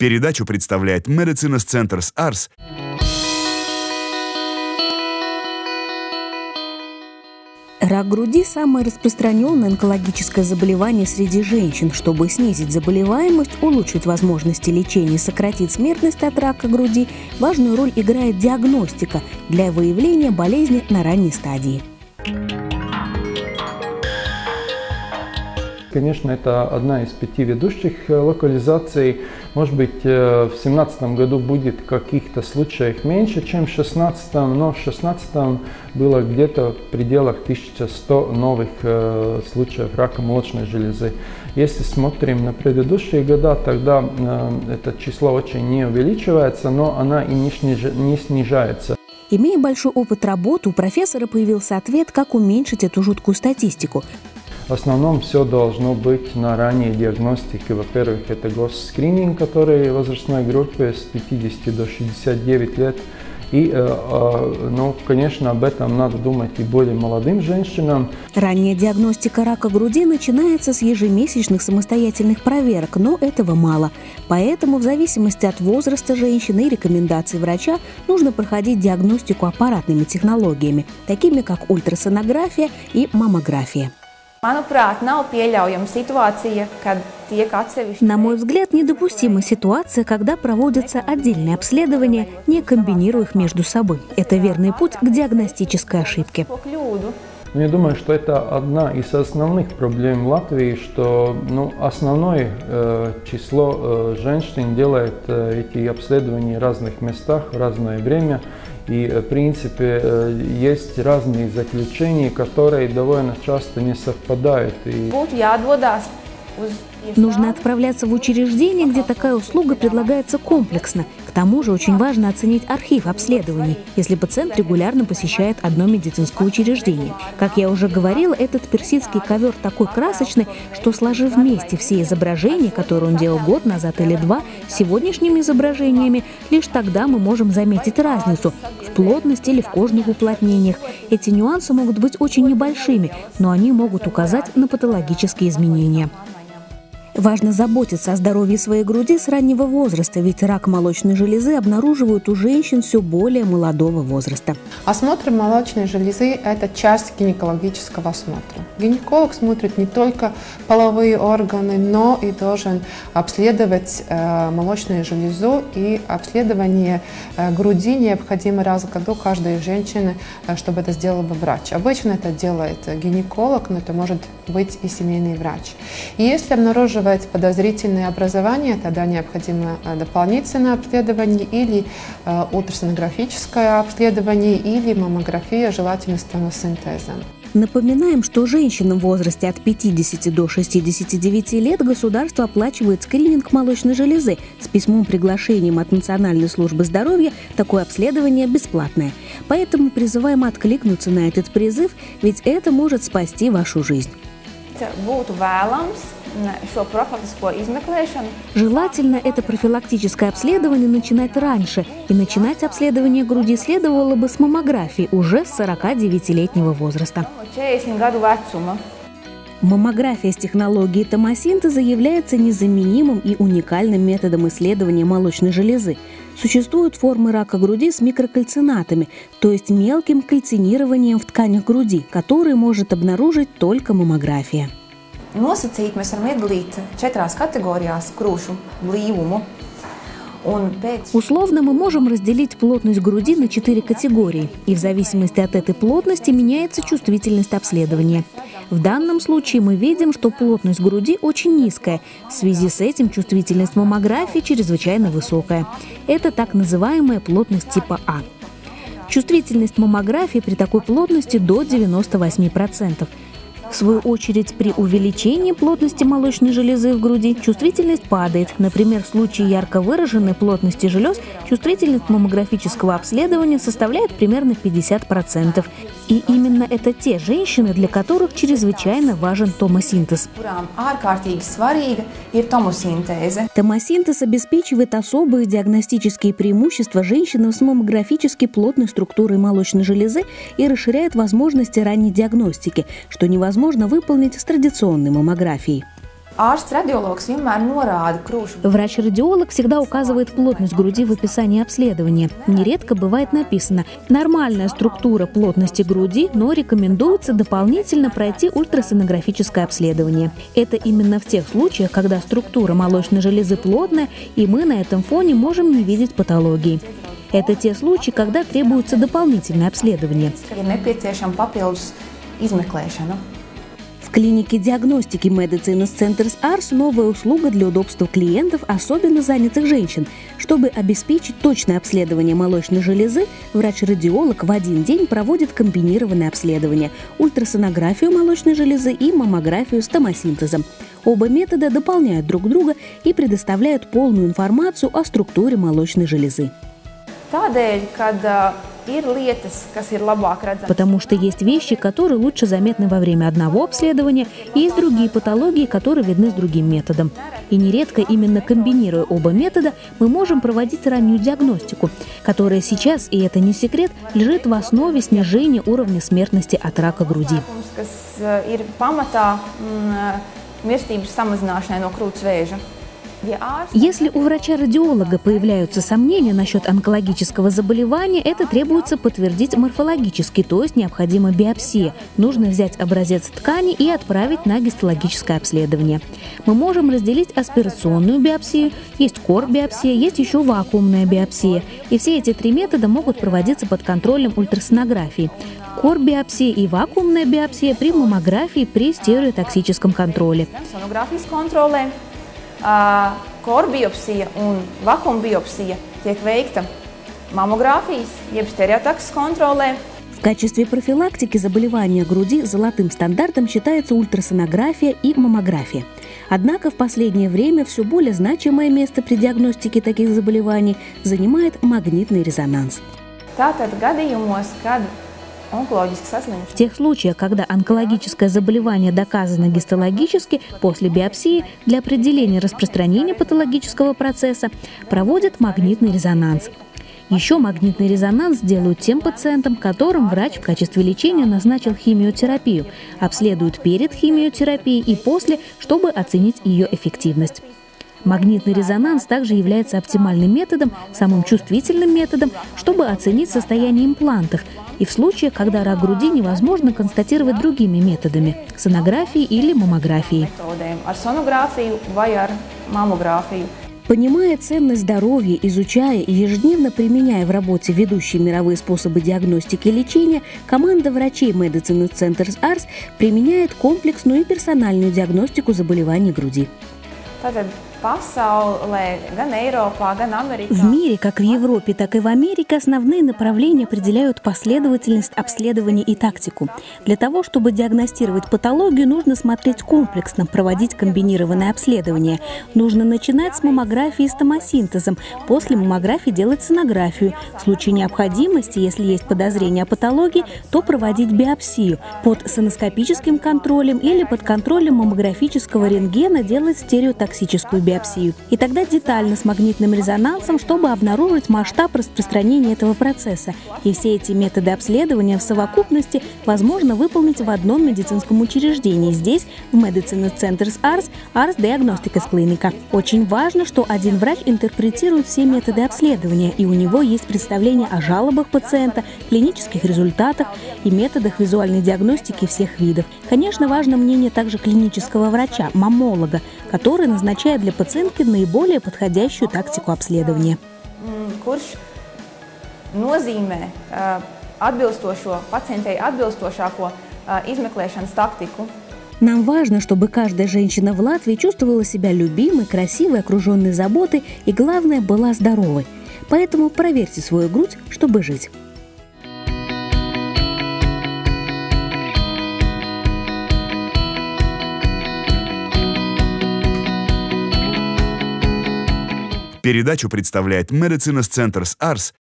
Передачу представляет Medicines Centers Ars. Рак груди – самое распространенное онкологическое заболевание среди женщин. Чтобы снизить заболеваемость, улучшить возможности лечения и сократить смертность от рака груди, важную роль играет диагностика для выявления болезни на ранней стадии. Конечно, это одна из пяти ведущих э, локализаций. Может быть, э, в 2017 году будет каких-то случаев меньше, чем в 2016, но в 2016 было где-то в пределах 1100 новых э, случаев рака молочной железы. Если смотрим на предыдущие года, тогда это число очень не увеличивается, но она и не снижается. Имея большой опыт работы, у профессора появился ответ, как уменьшить эту жуткую статистику. В основном все должно быть на ранней диагностике. Во-первых, это госскрининг, который в возрастной группе с 50 до 69 лет. И, э, э, ну, конечно, об этом надо думать и более молодым женщинам. Ранняя диагностика рака груди начинается с ежемесячных самостоятельных проверок, но этого мало. Поэтому в зависимости от возраста женщины и рекомендаций врача нужно проходить диагностику аппаратными технологиями, такими как ультрасонография и маммография. Manuprāt, nav pieļaujama ситуация, kad tiek atsevišķi... На мой взгляд, недопустима ситуация, когда проводятся отдельные обследования, не комбинируя их между собой. Это верный путь к диагностической ошибке. Ну, я думаю, что это одна из основных проблем Латвии, что ну, основное э, число э, женщин делает э, эти обследования в разных местах в разное время. И, э, в принципе, э, есть разные заключения, которые довольно часто не совпадают. И... Нужно отправляться в учреждение, где такая услуга предлагается комплексно. К тому же очень важно оценить архив обследований, если пациент регулярно посещает одно медицинское учреждение. Как я уже говорила, этот персидский ковер такой красочный, что сложив вместе все изображения, которые он делал год назад или два, с сегодняшними изображениями, лишь тогда мы можем заметить разницу в плотности или в кожных уплотнениях. Эти нюансы могут быть очень небольшими, но они могут указать на патологические изменения. Важно заботиться о здоровье своей груди с раннего возраста, ведь рак молочной железы обнаруживают у женщин все более молодого возраста. Осмотр молочной железы – это часть гинекологического осмотра. Гинеколог смотрит не только половые органы, но и должен обследовать э, молочную железу. И обследование э, груди необходимо раз в году каждой женщины, э, чтобы это сделал бы врач. Обычно это делает гинеколог, но это может быть и семейный врач. И если обнаруживается обнаруживать подозрительные образования, тогда необходимо э, дополнительное обследование или э, ультрасонографическое обследование или маммография, желательно с томосинтезом. Напоминаем, что женщинам в возрасте от 50 до 69 лет государство оплачивает скрининг молочной железы. С письмом приглашением от Национальной службы здоровья такое обследование бесплатное. Поэтому призываем откликнуться на этот призыв, ведь это может спасти вашу жизнь. Желательно это профилактическое обследование начинать раньше, и начинать обследование груди следовало бы с маммографии уже с 49-летнего возраста. Маммография с технологией томосинтеза является незаменимым и уникальным методом исследования молочной железы. Существуют формы рака груди с микрокальцинатами, то есть мелким кальцинированием в тканях груди, которые может обнаружить только маммография. Nosacīt mēs varam iedalīt četrās категориях крūšu blīvumu. Условно мы можем разделить плотность груди на четыре категории, и в зависимости от этой плотности меняется чувствительность обследования. В данном случае мы видим, что плотность груди очень низкая. В связи с этим чувствительность маммографии чрезвычайно высокая. Это так называемая плотность типа А. Чувствительность маммографии при такой плотности до 98%. В свою очередь, при увеличении плотности молочной железы в груди чувствительность падает. Например, в случае ярко выраженной плотности желез чувствительность маммографического обследования составляет примерно 50%. И именно это те женщины, для которых чрезвычайно важен томосинтез. Томосинтез обеспечивает особые диагностические преимущества женщинам с маммографически плотной структурой молочной железы и расширяет возможности ранней диагностики, что невозможно выполнить с традиционной маммографией. Врач-радиолог всегда указывает плотность груди в описании обследования. Нередко бывает написано «нормальная структура плотности груди, но рекомендуется дополнительно пройти ультрасонографическое обследование». Это именно в тех случаях, когда структура молочной железы плотная, и мы на этом фоне можем не видеть патологии. Это те случаи, когда требуется дополнительное обследование. В клинике диагностики Medicines Centers Ars новая услуга для удобства клиентов, особенно занятых женщин. Чтобы обеспечить точное обследование молочной железы, врач-радиолог в один день проводит комбинированное обследование – ультрасонографию молочной железы и маммографию с томосинтезом. Оба метода дополняют друг друга и предоставляют полную информацию о структуре молочной железы. Tādēļ, kad Потому что есть вещи, которые лучше заметны во время одного обследования, и есть другие патологии, которые видны с другим методом. И нередко, именно комбинируя оба метода, мы можем проводить раннюю диагностику, которая сейчас, и это не секрет, лежит в основе снижения уровня смертности от рака груди. Mirstības samazināšanai no krūts vēža. Если у врача-радиолога появляются сомнения насчет онкологического заболевания, это требуется подтвердить морфологически, то есть необходима биопсия. Нужно взять образец ткани и отправить на гистологическое обследование. Мы можем разделить аспирационную биопсию, есть кор-биопсия, есть еще вакуумная биопсия. И все эти три метода могут проводиться под контролем ультрасонографии. Кор-биопсия и вакуумная биопсия при маммографии при стереотоксическом контроле korbiopsija un vakumbiopsija tiek veikta маммографijas, jeb стереотакс контролē. В качестве профилактики заболевания груди золотым стандартом считается ультрасонография и маммография. Однако в последнее время все более значимое место при диагностике таких заболеваний занимает магнитный резонанс. Tātad gadījumos, kad в тех случаях, когда онкологическое заболевание доказано гистологически, после биопсии для определения распространения патологического процесса проводят магнитный резонанс. Еще магнитный резонанс делают тем пациентам, которым врач в качестве лечения назначил химиотерапию, обследуют перед химиотерапией и после, чтобы оценить ее эффективность. Магнитный резонанс также является оптимальным методом, самым чувствительным методом, чтобы оценить состояние имплантов, и в случаях, когда рак груди невозможно констатировать другими методами – сонографией или маммографией. Понимая ценность здоровья, изучая и ежедневно применяя в работе ведущие мировые способы диагностики и лечения, команда врачей Medicine Centers Ars применяет комплексную и персональную диагностику заболеваний груди. В мире, как в Европе, так и в Америке, основные направления определяют последовательность обследования и тактику. Для того, чтобы диагностировать патологию, нужно смотреть комплексно, проводить комбинированное обследование. Нужно начинать с маммографии с томосинтезом, после маммографии делать сонографию. В случае необходимости, если есть подозрение о патологии, то проводить биопсию. Под соноскопическим контролем или под контролем маммографического рентгена делать стереотоксическую биопсию биопсию. И тогда детально с магнитным резонансом, чтобы обнаружить масштаб распространения этого процесса. И все эти методы обследования в совокупности возможно выполнить в одном медицинском учреждении. Здесь, в Medicine Centers Ars, Ars Diagnostics Clinic. Очень важно, что один врач интерпретирует все методы обследования, и у него есть представление о жалобах пациента, клинических результатах и методах визуальной диагностики всех видов. Конечно, важно мнение также клинического врача, маммолога, который назначает для пациентки наиболее подходящую тактику обследования. Kurš nozīmē atbilstošo pacientei atbilstošāko izmeklēšanas тактику. Нам важно, чтобы каждая женщина в Латвии чувствовала себя любимой, красивой, окруженной заботой и, главное, была здоровой. Поэтому проверьте свою грудь, чтобы жить. Передачу представляет Medicines Centers Ars